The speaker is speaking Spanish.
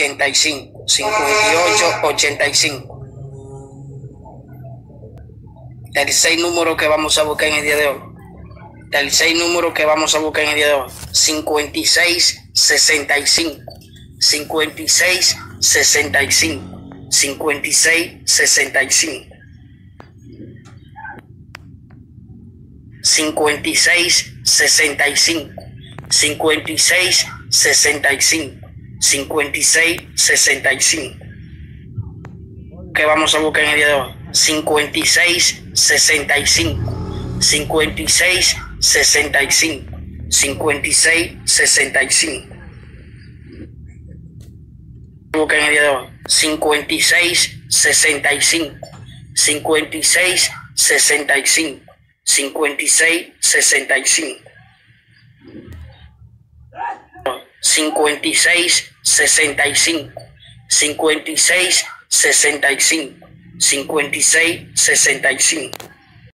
85. 58, 85. El 6 número que vamos a buscar en el día de hoy. El 6 número que vamos a buscar en el día de hoy. 56, 65. 56, 65. 56, 65. 56, 65. 56, 65. 56, 65. ¿Qué vamos a buscar en el día de hoy? 56, 65. 56, 65. 56, 65. Busca en el día de hoy. 56, 65. 56, 65. 56, 65. 56, 65, 56, 65, 56, 65.